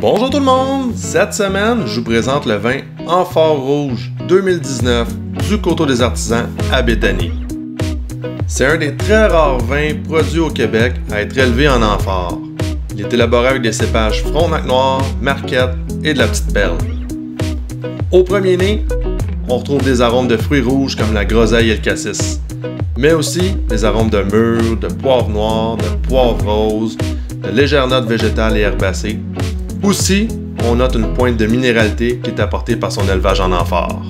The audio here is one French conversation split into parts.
Bonjour tout le monde! Cette semaine, je vous présente le vin Amphore Rouge 2019 du Coteau des Artisans à Béthanie. C'est un des très rares vins produits au Québec à être élevé en amphore. Il est élaboré avec des cépages Frontenac Noir, Marquette et de la Petite Perle. Au premier nez, on retrouve des arômes de fruits rouges comme la groseille et le cassis, mais aussi des arômes de mûre, de poivre noir, de poivre rose, de légères notes végétales et herbacées. Aussi, on note une pointe de minéralité qui est apportée par son élevage en amphore.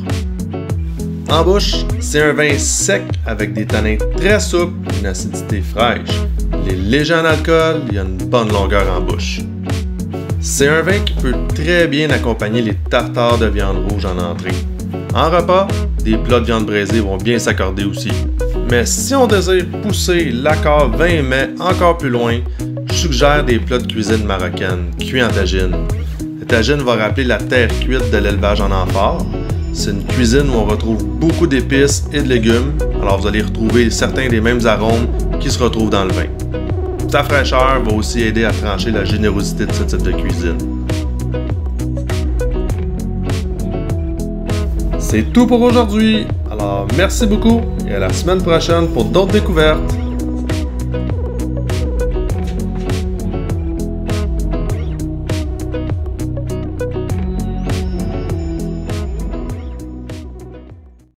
En bouche, c'est un vin sec avec des tanins très souples une acidité fraîche. Il est léger en alcool, il a une bonne longueur en bouche. C'est un vin qui peut très bien accompagner les tartares de viande rouge en entrée. En repas, des plats de viande braisée vont bien s'accorder aussi. Mais si on désire pousser l'accord vin mais encore plus loin, suggère des plats de cuisine marocaine, cuits en tagine. La tagine va rappeler la terre cuite de l'élevage en amphore. C'est une cuisine où on retrouve beaucoup d'épices et de légumes, alors vous allez retrouver certains des mêmes arômes qui se retrouvent dans le vin. Sa fraîcheur va aussi aider à trancher la générosité de ce type de cuisine. C'est tout pour aujourd'hui. Alors merci beaucoup et à la semaine prochaine pour d'autres découvertes.